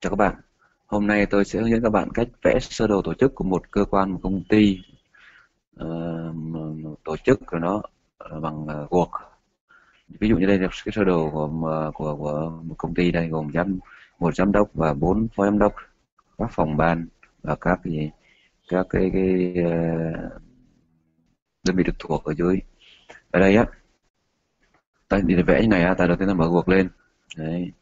Chào các bạn. Hôm nay tôi sẽ hướng dẫn các bạn cách vẽ sơ đồ tổ chức của một cơ quan, một công ty, uh, tổ chức của nó ờ, bằng uh, Ví dụ như đây là cái sơ đồ của, của, của một công ty đây gồm giám một giám đốc và bốn phó giám đốc, các phòng ban và các gì, các cái, cái uh, đơn vị trực thuộc ở dưới. Ở đây á, ta đi vẽ như này á, ta đầu tiên ta mở Word lên, đấy,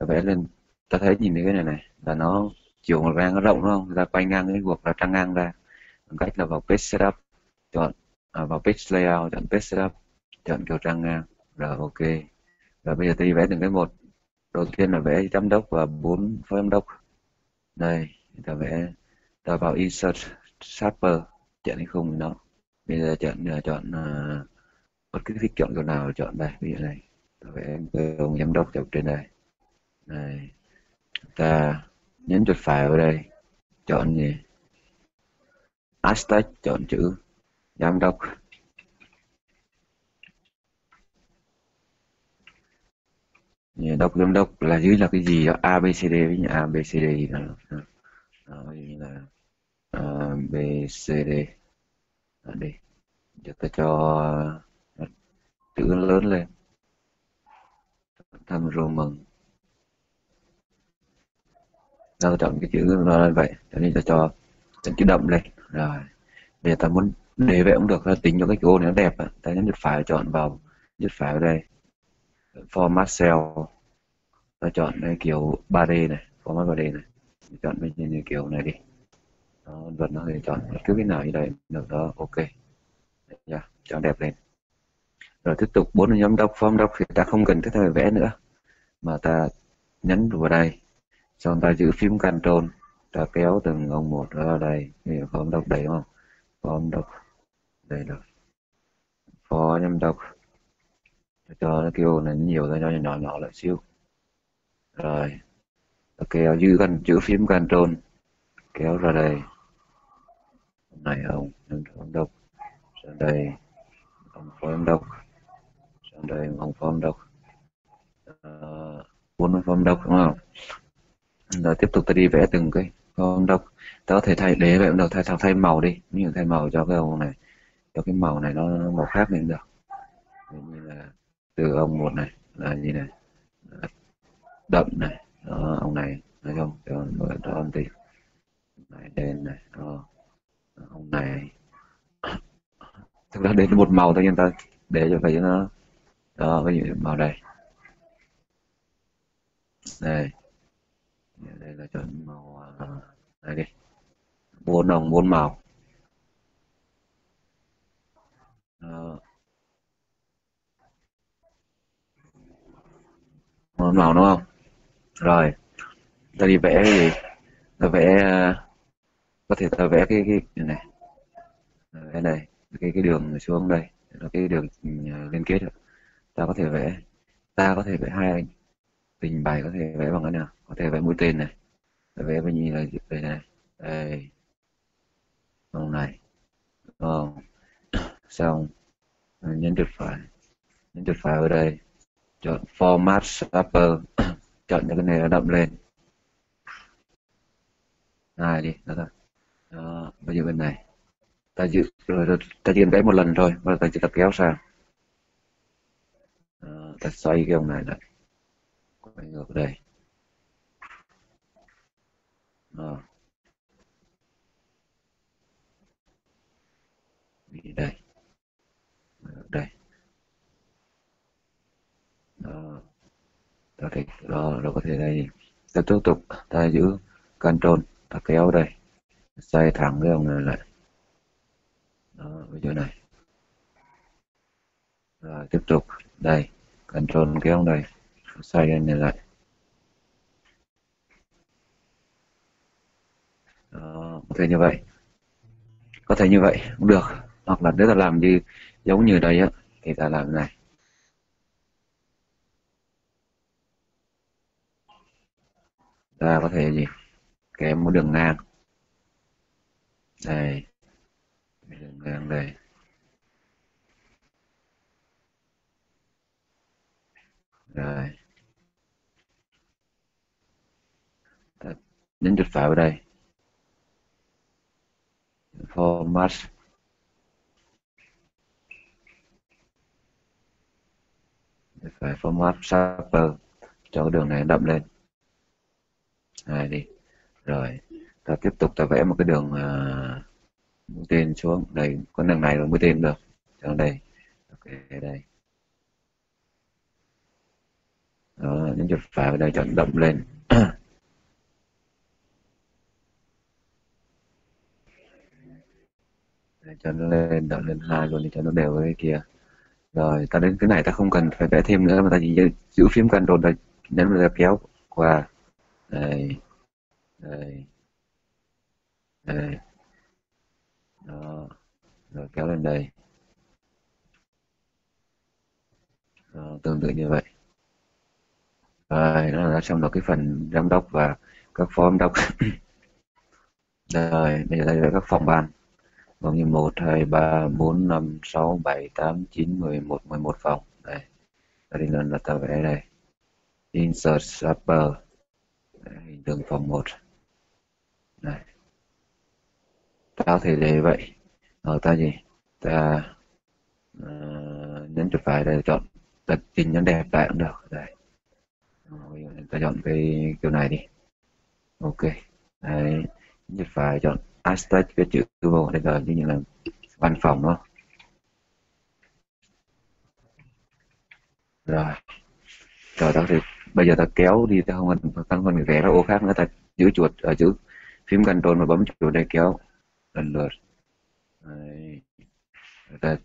vẽ lên ta thấy nhìn thấy cái này này là nó chiều một ngang nó rộng đúng không? Ra quay ngang cái cuộc là trăng ngang ra bằng cách là vào page setup chọn à, vào page layout chọn page setup chọn kiểu trang ngang rồi ok. Rồi bây giờ tôi đi vẽ từng cái một. Đầu tiên là vẽ giám đốc và bốn phó giám đốc. Đây ta vẽ ta vào insert shaper chọn cái khung nó. Bây giờ chọn là chọn uh, bất cứ thích chọn chỗ nào chọn đây ví dụ này. Ta vẽ cái ông giám đốc chọn trên đây. Này ta nhấn chuột phải vào đây chọn gì? Hashtag chọn chữ giám đốc. Đốc giám đốc là dưới là cái gì đó? A b c d với a b c d gì đó. Đó như là a b c d. Đó, giờ ta cho chữ lớn lên. Thăm roman ta chọn cái chữ nó là vậy. Cho nên ta cho chọn chữ đậm lên. Rồi. Bây giờ ta muốn để vậy cũng được. Ta tính cho cái ô này nó đẹp ta nhấn chuột phải chọn vào. Chuột phải vào đây. Format cell. Ta chọn cái kiểu 3D này. Format 3D này. Chọn bên trên như kiểu này đi. Đó, vật nó thì chọn bất cứ cái nào như đây được đó ok. Yeah, chọn đẹp lên. Rồi tiếp tục bốn nhóm đốc. Form đốc thì ta không cần cái thời vẽ nữa. Mà ta nhấn vào đây xong ta giữ phím control ta kéo từng ông một ra đây. Thì dụ đọc đấy đây không phó đốc đây rồi phó nhâm đọc. Cho nó kêu nó nhiều ra cho nhỏ nhỏ lại xíu. Rồi. Ta kéo giữ cần chữ phím control kéo ra đây. Này ông giám đọc sang đây ông phó giám đốc sang đây ông phó giám ờ, bốn uh, phó giám đúng không? Rồi tiếp tục ta đi vẽ từng cái con đâu ta có thể thay để vậy cũng được thay thay màu đi. Ví dụ thay màu cho cái ông này cho cái màu này nó, nó màu khác lên được. Như là từ ông một này là gì này. Đậm này đó, ông này nói không cho cho ông thì này đen này đó. ông này. Thực ra đến một màu thôi nhưng ta để cho vậy nó đó ví dụ màu đây. Đây. Dạ, đây là chọn màu à, đây đi. Bốn đồng, bốn màu. Bốn màu, đúng không? Rồi. Ta đi vẽ cái gì? Ta vẽ à, có thể ta vẽ cái cái này vẽ này, cái cái đường xuống đây. Là cái đường à, liên kết. Ta có thể vẽ, ta có thể vẽ hai anh bài có thể vẽ bằng cái nào? Có thể vẽ mũi tên này. Vẽ với như là đây này. Đây. Vòng này. Vòng. Xong. Nhấn chuột phải. Nhấn chuột phải ở đây. Chọn format upper, chọn những cái này nó đậm lên. Này đi đó thôi đó, bây giờ bên này. Ta dự rồi ta chỉ vẽ một lần thôi và ta chỉ tập kéo sang. Đó, ta xoay cái ông này lại. Quay ngược đây. Ờ. đó. Đây. Ờ, đây. Đó. ta thể đó nó có thể đây ta tiếp tục ta giữ control. Ta kéo đây. Xoay thẳng cái ông này lại. Đó bây giờ này. Rồi, tiếp tục. Đây. Control kéo đây. Xoay anh này lại. Ờ, Đó, có thể như vậy. Có thể như vậy cũng được. Hoặc là nếu ta làm như giống như đây á thì ta làm này. Ta có thể gì? Kèm một đường ngang. Đây. Đường ngang đây. Rồi nhấn chuột phải vào đây format phải format shaper cho cái đường này đậm lên. Này đi. Rồi ta tiếp tục ta vẽ một cái đường uh, mũi tên xuống. Đây con đường này là mũi tên được. Trong đây. Ok đây. Đó nhấn chuột phải vào đây chọn đậm lên. cho nó lên đỡ lên hai luôn để cho nó đều với cái kia. Rồi ta đến cái này ta không cần phải vẽ thêm nữa mà ta chỉ giữ phím control ta nhấn vào kéo qua. Đây đây đây. Đó rồi kéo lên đây. Đó, tương tự như vậy. Rồi nó đã xong được cái phần giám đốc và các phó giám đốc. rồi bây giờ đây là các phòng ban. Gồm như 1, 2, 3, 4, 5, 6, 7, 8, 9, 11, 11 phòng. Đây đây lần là ta vẽ đây. Insert upper hình tượng phòng 1 Đây. ta có thể để vậy. Ở ta gì? Ta uh, nhấn chuột phải đây chọn ta chỉnh nhấn đẹp lại cũng được. Đây. Ờ, ta chọn cái kiểu này đi. Ok. Đấy nhấn phải chọn hashtag cái chữ Google đây là như là văn phòng đó. Rồi. Rồi đó thì bây giờ ta kéo đi ta không cần tăng không cần vẽ các ô khác nữa, ta giữ chuột ở chữ phím control và bấm chuột đây kéo lần lượt. Đấy. ta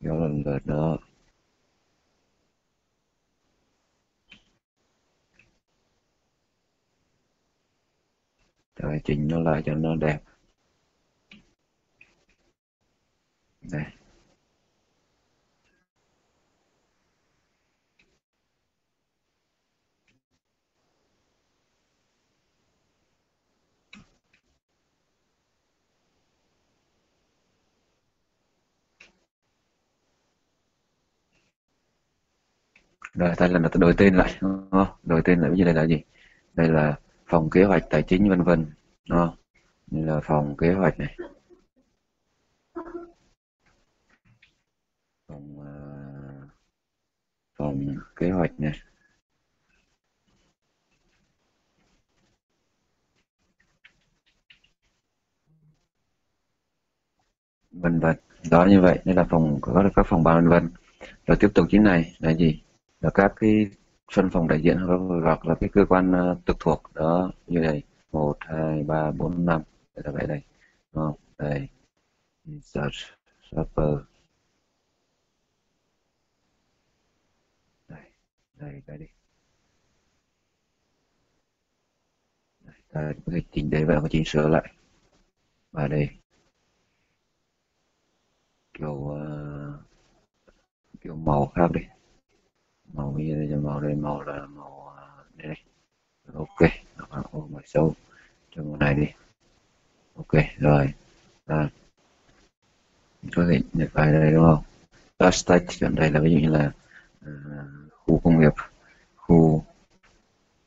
kéo lần lượt đó. Rồi chỉnh nó lại cho nó đẹp. Đây. Rồi, ta lần là đổi tên lại đổi tên lại bây giờ đây là gì? Đây là phòng kế hoạch tài chính vân vân đó như là phòng kế hoạch này. Phòng uh, phòng kế hoạch này. Vân vân đó như vậy đây là phòng có các phòng ban vân vân. Rồi tiếp tục chính này là gì? Là các cái phân phòng đại diện hoặc là cái cơ quan ờ, trực thuộc đó như này một hai ba bốn năm. Là vậy đây. Đúng không đây insert shopper đây. Đây đây đi. Đây, ta có thể chỉnh đây và có chỉnh sửa lại. Và đây. Kiểu uh, kiểu màu khác đi màu bây giờ cho màu đây màu là màu đây, đây. ok ô màu sâu cho màu này đi ok rồi à, có thể nhập vào đây đúng không hashtag chọn đây là ví dụ như là uh, khu công nghiệp khu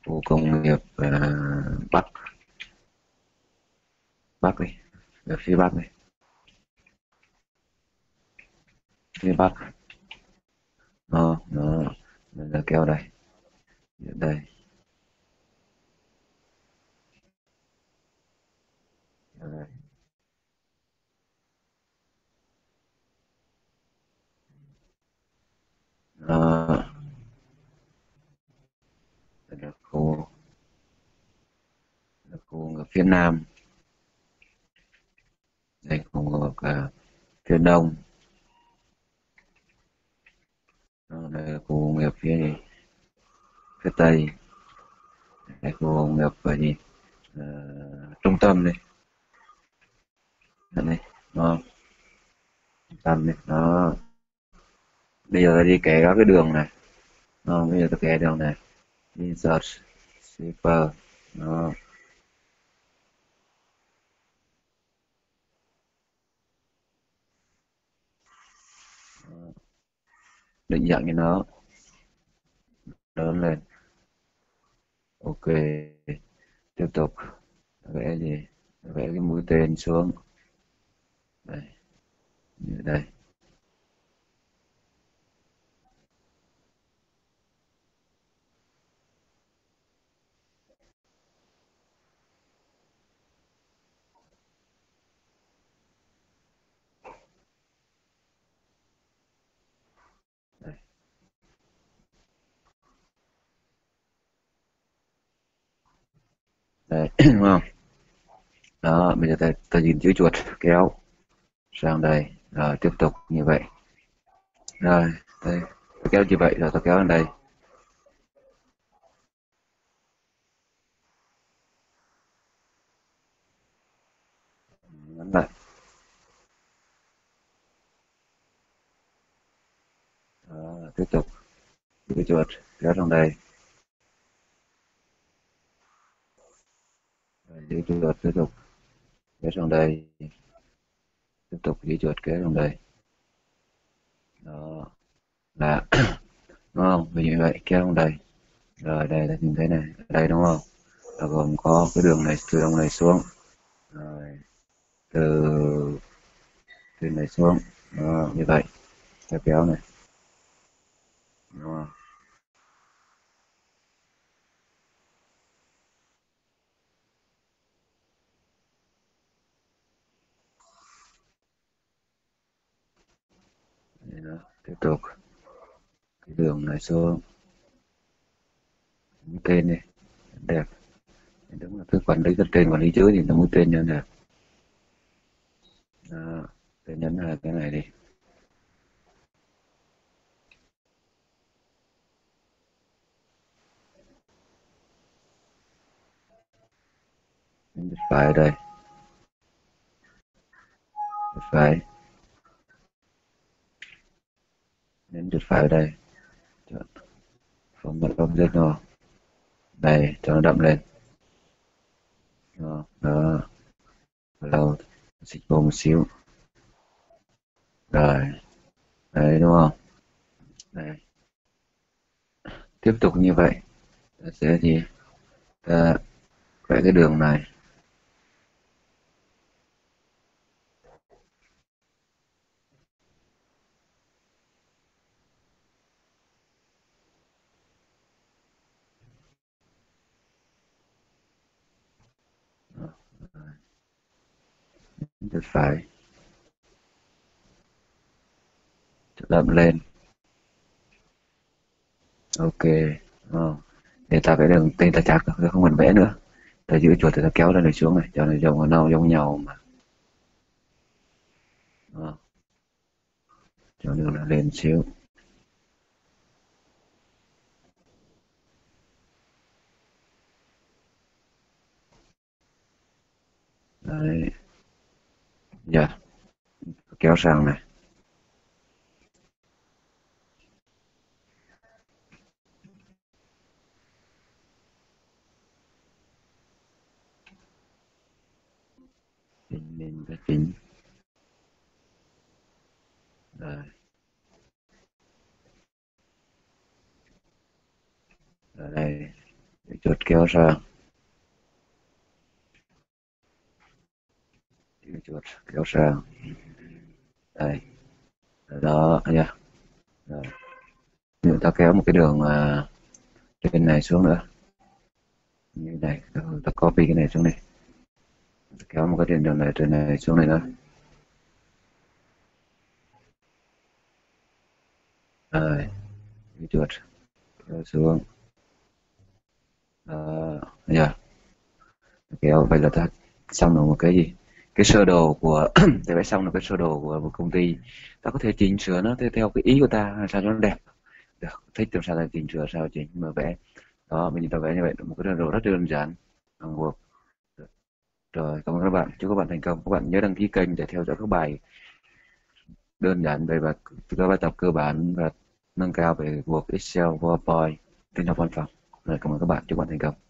khu công nghiệp uh, bắc bắc đi ở phía bắc này. Phía bắc. Ờ, đó, đó mình là kéo đây. Đây. Đây. À, đây là khu. Là khu ở phía nam. Đây khu ở uh, phía đông. Đây nghiệp phía phía tây. Đây khu công nghiệp ở gì à, ờ, trung tâm đi. Đây nó, trung tâm đi nó bây giờ đi kẻ các cái đường này. Nó bây giờ tôi kẻ đường này. Insert super nó định dạng cho nó lớn lên ok, tiếp tục. Vẽ gì? Vẽ cái mũi tên xuống. Đây, như đây. Đấy, đúng không? Đó, bây giờ ta, ta nhìn chữ chuột kéo sang đây, rồi tiếp tục như vậy. Rồi, đây, ta kéo như vậy rồi ta kéo lên đây. Ngắn lại. Đó, tiếp tục chữ chuột kéo sang đây. Giữ chuột tiếp tục kéo sang đây. Tiếp tục giữ chuột kéo sang đây. Đó là đúng không? Vì như vậy kéo sang đây. Rồi đây là nhìn thấy này. Đây đúng không? Là gồm có cái đường này từ đường này xuống. Rồi từ từ này xuống. Đó, như vậy. Kéo kéo này. Đúng không đó tiếp tục. Cái đường này xuống mũi tên này đẹp. Đúng là cái quản lý cái tên quản lý dưới thì nó mũi tên cho đẹp. Đó. tôi nhấn là cái này đi. Phải đây. Phải nhấn chuột phải ở đây. Chọn bật object nó này cho nó đậm lên. Đó, đó. lâu xịt vô một xíu. Rồi. Đấy đúng không? Đấy. tiếp tục như vậy. Ta sẽ gì ta vẽ cái đường này chuột phải. Đậm lên. Ok. Ờ. Oh. để ta vẽ đường tên ta chắc không cần vẽ nữa. Ta giữ chuột thì ta kéo ra này xuống này, cho nó giống nhau giống nhau mà. Oh. cho đường nó lên xíu. Đấy. Dạ. yeah. kéo sang này Tính lên cái tính. rồi Rồi đây chuột kéo sang chuột kéo sang đây. Đó nha rồi. Chúng ta kéo một cái đường uh, trên này xuống nữa. Như này ừ, ta copy cái này xuống đi. Kéo một cái đường này trên này xuống này nữa. Rồi. Cái chuột kéo xuống. Đó nha kéo vậy là ta xong được một cái gì? Cái sơ đồ của để vẽ xong là cái sơ đồ của một công ty. Ta có thể chỉnh sửa nó theo, theo cái ý của ta làm sao cho nó đẹp. Được thích làm sao ta chỉnh sửa sao chỉnh mà vẽ. Đó mình ta vẽ như vậy một cái sơ đồ rất đơn giản. Bằng Word rồi cảm ơn các bạn. Chúc các bạn thành công. Các bạn nhớ đăng ký kênh để theo dõi các bài đơn giản về và các bài tập cơ bản và nâng cao về Word Excel PowerPoint tin học văn phòng. Rồi cảm ơn các bạn. Chúc các bạn thành công.